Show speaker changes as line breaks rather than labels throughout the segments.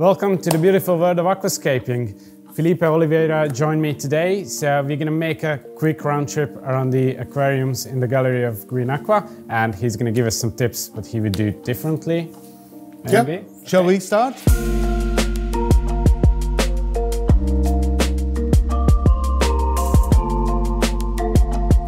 Welcome to the beautiful world of aquascaping. Filipe Oliveira joined me today, so we're gonna make a quick round trip around the aquariums in the gallery of Green Aqua, and he's gonna give us some tips what he would do differently.
Maybe. Yep. Shall we start?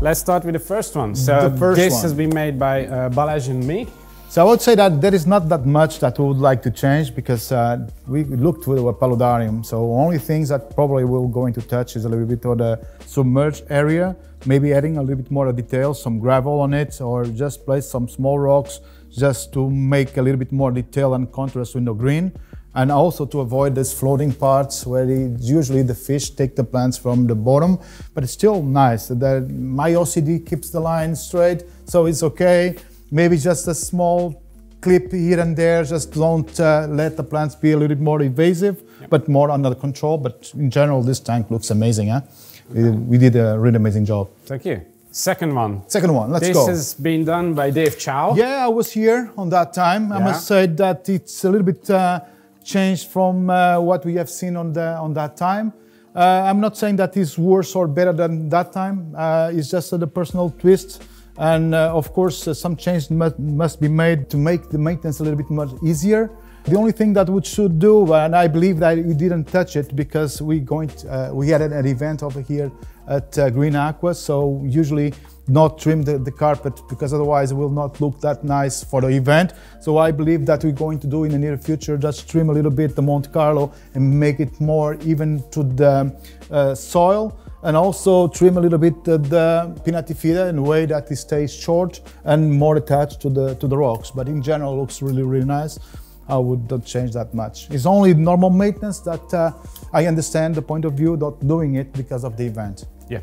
Let's start with the first one. So
first
this
one.
has been made by uh, Balázs and me.
So I would say that there is not that much that we would like to change because uh, we looked with a paludarium. So only things that probably we're going to touch is a little bit of the submerged area, maybe adding a little bit more detail, some gravel on it, or just place some small rocks just to make a little bit more detail and contrast with the green and also to avoid these floating parts where usually the fish take the plants from the bottom, but it's still nice. The, my OCD keeps the line straight, so it's okay. Maybe just a small clip here and there, just don't uh, let the plants be a little bit more invasive, yep. but more under control. But in general, this tank looks amazing. Huh? Okay. We did a really amazing job.
Thank you. Second one.
Second one, let's
this
go.
This has been done by Dave Chow.
Yeah, I was here on that time. Yeah. I must say that it's a little bit uh, changed from uh, what we have seen on, the, on that time. Uh, I'm not saying that it's worse or better than that time. Uh, it's just the personal twist. And uh, of course, uh, some change must, must be made to make the maintenance a little bit much easier. The only thing that we should do, and I believe that we didn't touch it because we going to, uh, we had an event over here at uh, Green Aqua, so usually not trim the, the, carpet because otherwise it will not look that nice for the event. So I believe that we're going to do in the near future, just trim a little bit the Monte Carlo and make it more even to the uh, soil and also trim a little bit the, pinnatifida in a way that it stays short and more attached to the, to the rocks. But in general, looks really, really nice. I would not change that much. It's only normal maintenance that uh, I understand the point of view not doing it because of the event.
Yeah.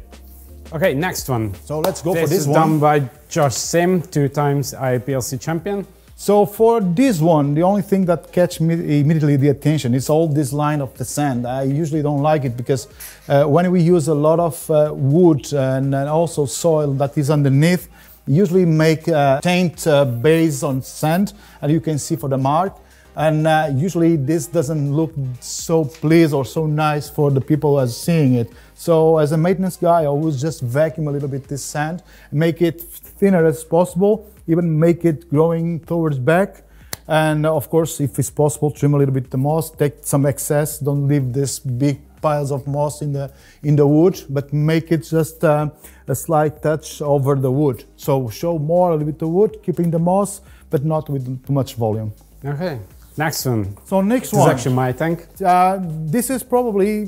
Okay, next one.
So let's go
this
for this This
is
one.
done by Josh Sim, two times IPLC champion.
So for this one, the only thing that catch me immediately the attention is all this line of the sand. I usually don't like it because uh, when we use a lot of uh, wood and, and, also soil that is underneath, usually make a taint uh, base on sand, and you can see for the mark. And uh, usually this doesn't look so pleased or so nice for the people as seeing it. So as a maintenance guy, I always just vacuum a little bit this sand, make it thinner as possible, even make it growing towards back. And of course, if it's possible, trim a little bit the moss, take some excess, don't leave this big piles of moss in the in the wood, but make it just uh, a slight touch over the wood. So show more a little bit of wood, keeping the moss, but not with too much volume.
Okay. Next one.
So next
this
one.
is actually my tank.
Uh, this is probably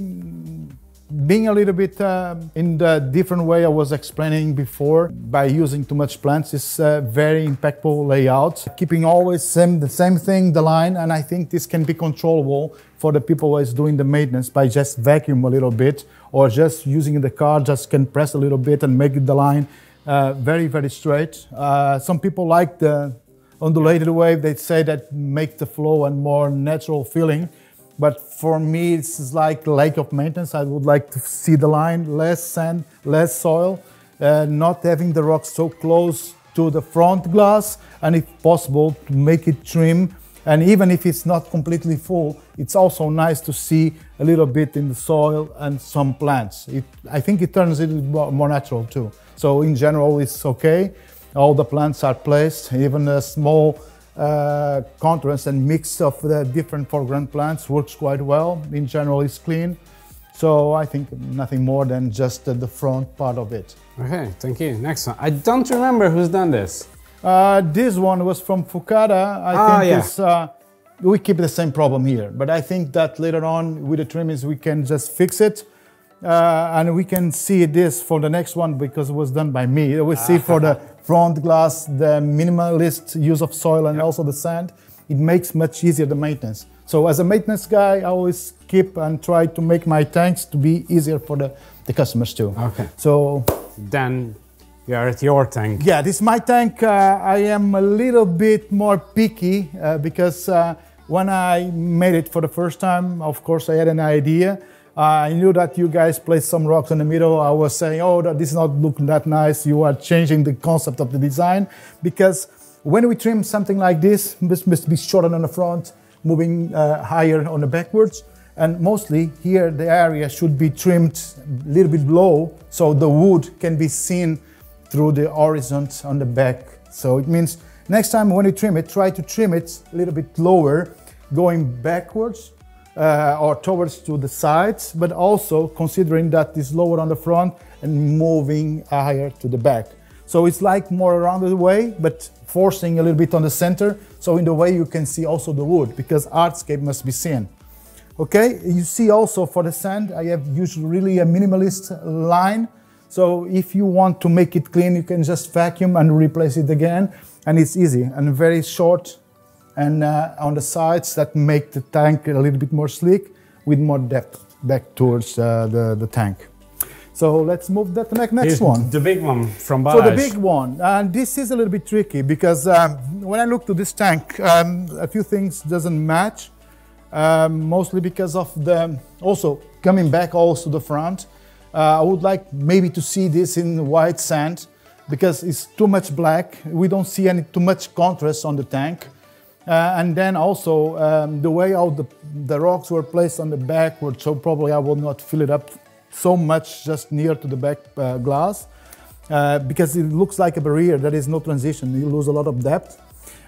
being a little bit uh, in the different way I was explaining before by using too much plants is a very impactful layout. Keeping always same, the same thing, the line, and I think this can be controllable for the people who is doing the maintenance by just vacuum a little bit or just using the car, just can press a little bit and make the line uh, very, very straight. Uh, some people like the undulated wave, they say that make the flow and more natural feeling. But for me, it's like lack of maintenance. I would like to see the line, less sand, less soil, uh, not having the rocks so close to the front glass, and if possible, to make it trim. And even if it's not completely full, it's also nice to see a little bit in the soil and some plants. It, I think it turns it more natural too. So in general, it's okay. All the plants are placed, even a small uh, contrast and mix of the different foreground plants works quite well. In general, it's clean. So I think nothing more than just uh, the front part of it.
Okay, thank you. Next one. I don't remember who's done this.
Uh, this one was from Fukada. I
ah,
think
yeah.
It's, uh, we keep the same problem here, but I think that later on with the trimmings we can just fix it. Uh, and we can see this for the next one because it was done by me. We see for the front glass, the minimalist use of soil and yep. also the sand. It makes much easier the maintenance. So as a maintenance guy, I always keep and try to make my tanks to be easier for the, the customers too.
Okay.
So
then you are at your tank.
Yeah, this is my tank. Uh, I am a little bit more picky uh, because uh, when I made it for the first time, of course, I had an idea. I knew that you guys placed some rocks in the middle. I was saying, oh, that this is not looking that nice. You are changing the concept of the design because when we trim something like this, this must be shorter on the front, moving uh, higher on the backwards. And mostly here the area should be trimmed a little bit low so the wood can be seen through the horizon on the back. So it means next time when you trim it, try to trim it a little bit lower, going backwards uh, or towards to the sides, but also considering that it's lower on the front and moving higher to the back. So it's like more around the way, but forcing a little bit on the center. So in the way you can see also the wood because hardscape must be seen. Okay, you see also for the sand, I have used really a minimalist line. So if you want to make it clean, you can just vacuum and replace it again. And it's easy and very short and uh, on the sides that make the tank a little bit more sleek with more depth back towards uh, the, the tank. So let's move that to the next
Here's
one.
The big one from.
So the big one, and this is a little bit tricky because um, when I look to this tank, um, a few things doesn't match, um, mostly because of the, also coming back also the front. Uh, I would like maybe to see this in white sand because it's too much black. We don't see any too much contrast on the tank. Uh, and then also um, the way how the, the rocks were placed on the backward, so probably I will not fill it up so much just near to the back uh, glass uh, because it looks like a barrier. There is no transition. You lose a lot of depth.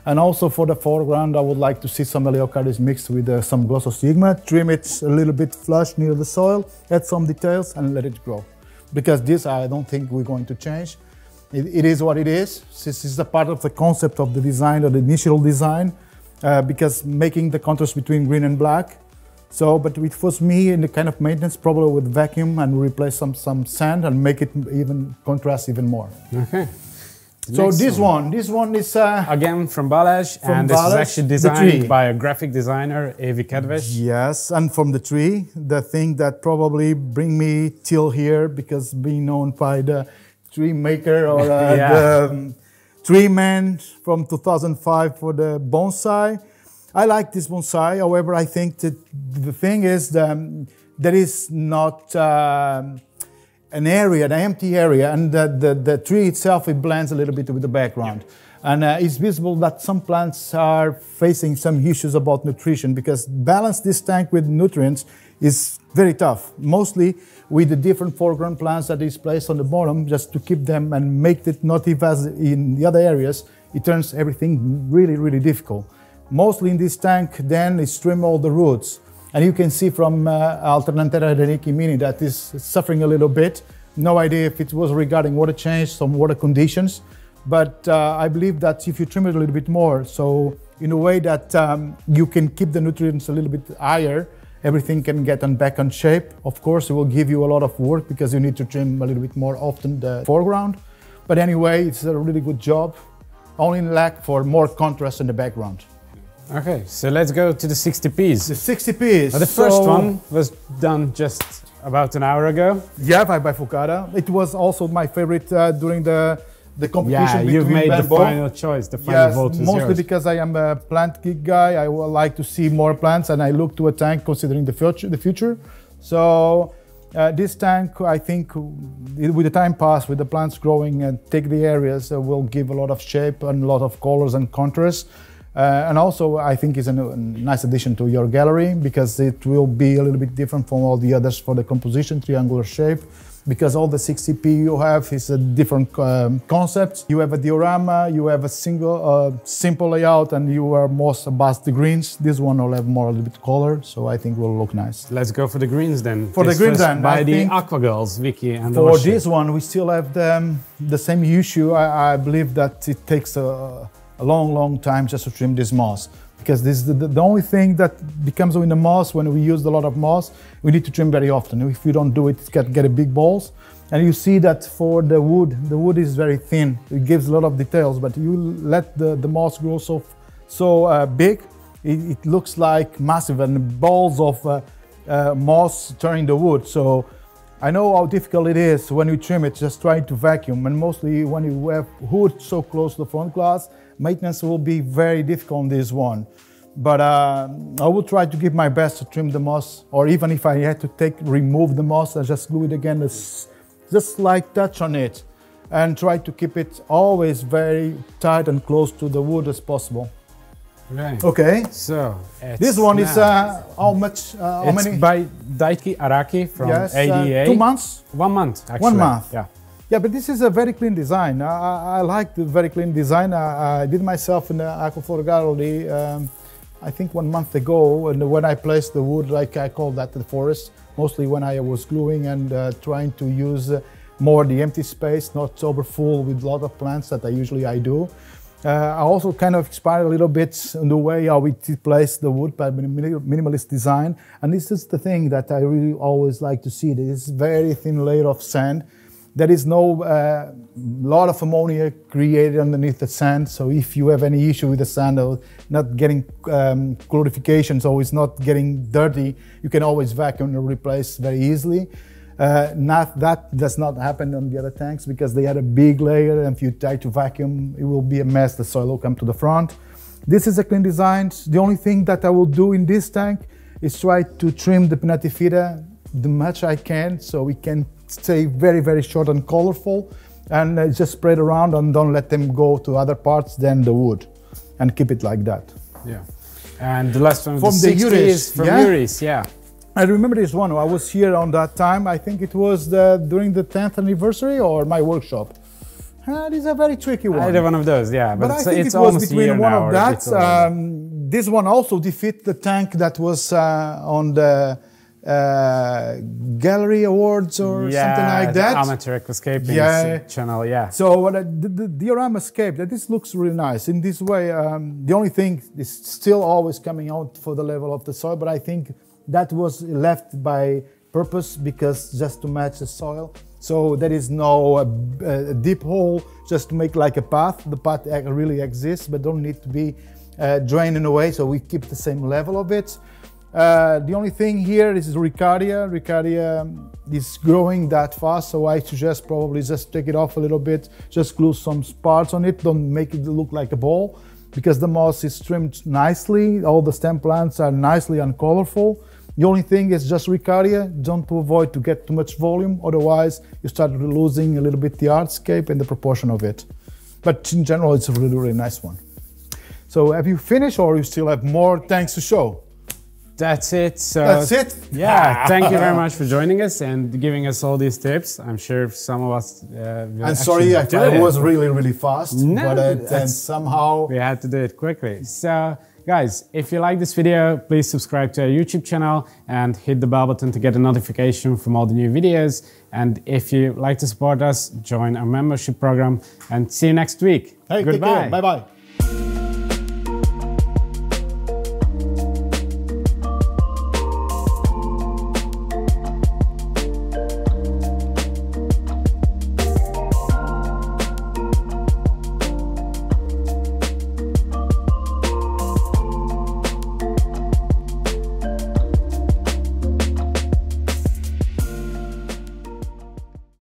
And also for the foreground, I would like to see some Eleocharis mixed with uh, some Glossostigma, trim it a little bit flush near the soil, add some details and let it grow. Because this I don't think we're going to change. it, it is what it is. This is a part of the concept of the design or the initial design uh, because making the contrast between green and black so, but it was me in the kind of maintenance, problem with vacuum and replace some, some sand and make it even contrast even more.
Okay.
So
Next
this one, this one is uh,
Again from Balázs,
From
and this is actually designed by a graphic designer, Evi Kedves.
yes, and from the tree, the thing that probably bring me till here because being known by the tree maker or uh,
Yeah.
the um, tree man from 2005 for the bonsai. I like this bonsai. However, I think that the thing is that um, there is not um, an area, an empty area, and the, the, the tree itself it blends a little bit with the background. And uh, it's visible that some plants are facing some issues about nutrition because balance this tank with nutrients is very tough. Mostly with the different foreground plants that is placed on the bottom, just to keep them and make it not as in the other areas, it turns everything really, really difficult. Mostly in this tank, then is trim all the roots. And you can see from uh, Alternanthera Reineckii Mini that is suffering a little bit. No idea if it was regarding water change, some water conditions. But uh, I believe that if you trim it a little bit more, so in a way that um, you can keep the nutrients a little bit higher, everything can get on back on shape. Of course, it will give you a lot of work because you need to trim a little bit more often the foreground. But anyway, it's a really good job. Only lack for more contrast in the background.
Okay, so let's go to the 60Ps.
The 60p.
Uh, the first one was done just about an hour ago.
Yeah, by, by Fukada. It was also my favorite uh, during the the competition.
Yeah, you've
between
made the final choice. The final
Yes,
vote was
mostly
yours.
because I am a plant geek guy. I would like to see more plants, and I look to a tank considering the future. The future. So uh, this tank, I think, with the time pass, with the plants growing and take the areas, uh, will give a lot of shape and a lot of colors and contrast. Uh, and also, I think is a, a nice addition to your gallery because it will be a little bit different from all the others for the composition, triangular shape. Because all the 60p you have is a different um, concept. You have a diorama, you have a single, uh, simple layout, and you are most about the greens. This one will have more a little bit color, so I think will look nice.
Let's go for the greens then.
For the greens then,
By
I
the Aqua Girls, Vicky and
For this one, we still have the, um, the same issue. I, I believe that it takes a, a long, long time just to trim this moss. Because this is the, the only thing that becomes in the moss when we use a lot of moss, we need to trim very often. If you don't do it, it can get a big balls. And you see that for the wood, the wood is very thin. It gives a lot of details, but you let the, the moss grow so, so uh, big, it, it looks like massive and balls of uh, uh, moss turning the wood. So I know how difficult it is when you trim it, just trying to vacuum. And mostly when you have wood so close to the front glass, maintenance will be very difficult on this one. But uh, I will try to give my best to trim the moss, or even if I had to take remove the moss, I just glue it again, just slight touch on it, and try to keep it always very tight and close to the wood as possible.
Right.
Okay.
So
This one is uh, how much? Uh, how
it's
many?
by Daiki Araki from
yes, uh,
ADA.
two months.
One month, actually.
One month.
Yeah.
Yeah, but this is a very clean design. I, I, like the very clean design. I, I did myself in the Aquaflora Gallery, um, I think one month ago, and when I placed the wood, like I call that the forest, mostly when I was gluing and uh, trying to use uh, more the empty space, not over full with a lot of plants that I usually I do. Uh, I also kind of inspired a little bit in the way how we place the wood by minimalist design. And this is the thing that I really always like to see. This very thin layer of sand. There is no uh, lot of ammonia created underneath the sand. So if you have any issue with the sand or not getting um, chlorification, so it's not getting dirty, you can always vacuum and replace very easily. Uh, not, that does not happen on the other tanks because they had a big layer and if you try to vacuum, it will be a mess. The soil will come to the front. This is a clean design. The only thing that I will do in this tank is try to trim the Pinnatifida the much I can so it can stay very, very short and colorful and uh, just spread around and don't let them go to other parts than the wood and keep it like that.
Yeah. And the last one
From
the
the
60s
Uris,
from
yeah?
Uris, yeah.
I remember this one. I was here on that time. I think it was the, during the 10th anniversary or my workshop. Uh, this is a very tricky one.
Either one of those, yeah. But,
But I think
it's
it was between one of that.
it's over that.
Um, this one also defeat the tank that was uh, on the uh, gallery awards or
yeah,
something like that.
Amateur Aquascaping
Yeah.
channel, yeah.
So what the, the diorama escape that this looks really nice. In this way, um, the only thing is still always coming out for the level of the soil, but I think that was left by purpose because just to match the soil. So there is no uh, a deep hole just to make like a path. The path really exists, but don't need to be uh, drained in a way. So we keep the same level of it. Uh, the only thing here is Riccardia. Riccardia um, is growing that fast, so I suggest probably just take it off a little bit, just glue some parts on it, don't make it look like a ball, because the moss is trimmed nicely, all the stem plants are nicely and colorful. The only thing is just Riccardia, don't to avoid to get too much volume, otherwise you start losing a little bit the artscape and the proportion of it. But in general, it's a really, really nice one. So have you finished or you still have more tanks to show?
That's it. So
That's it?
Yeah, thank you very much for joining us and giving us all these tips. I'm sure some of us. Uh,
I'm sorry I, I
it.
was really, really fast,
No,
but and somehow
We had to do it quickly. So, guys, if you like this video, please subscribe to our YouTube channel and hit the bell button to get a notification from all the new videos. And if you like to support us, join our membership program. And see you next week.
hey,
Goodbye.
care. Bye bye.